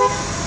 you